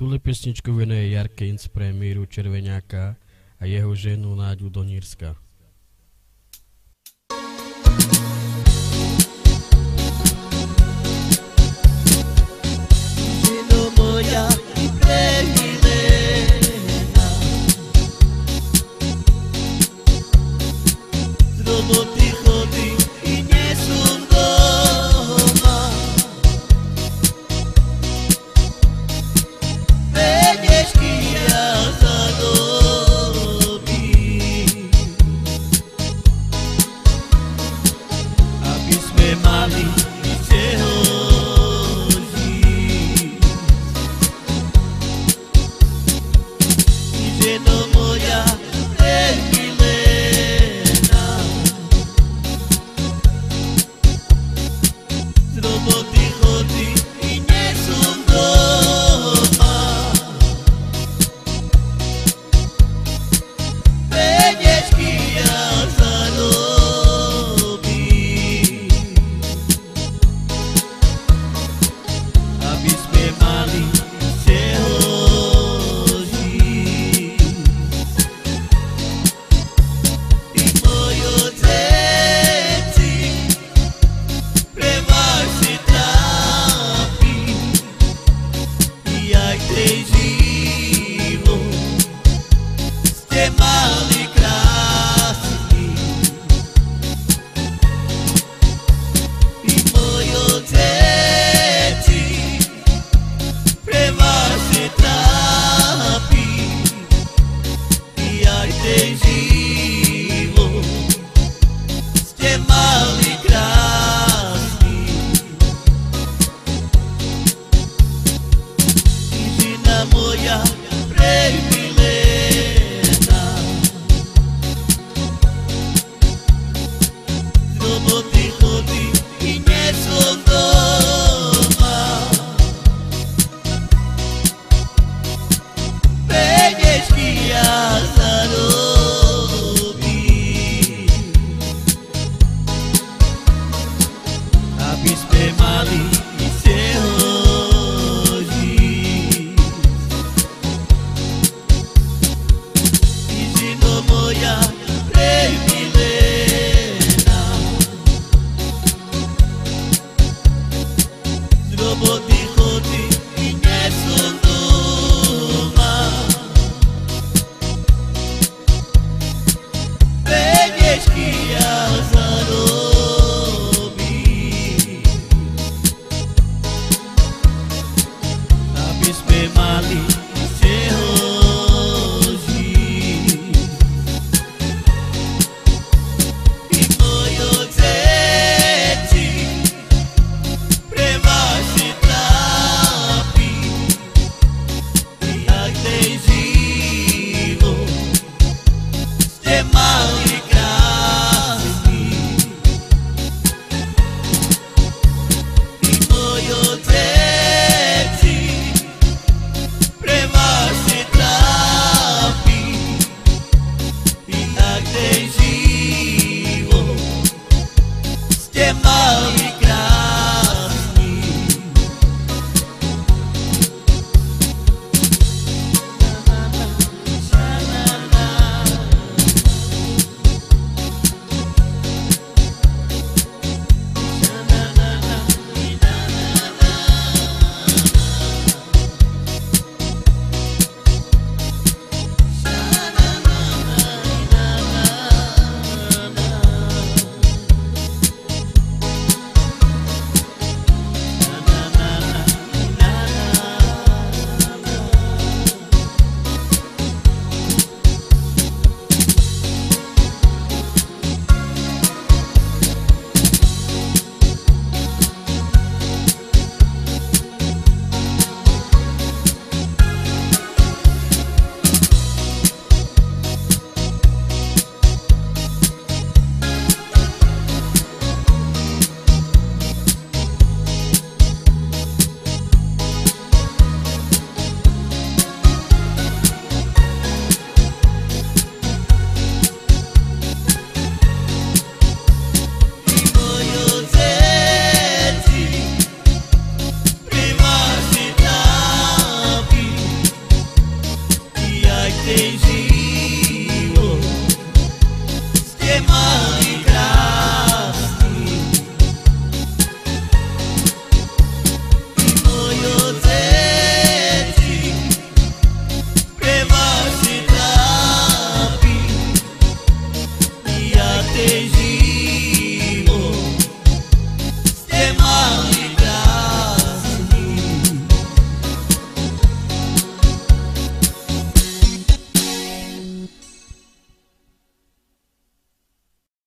Túhle pesničku venuje Jarke Inspre Míru Červeňáka a jeho ženu Náďu Donírska. days despemas. mami.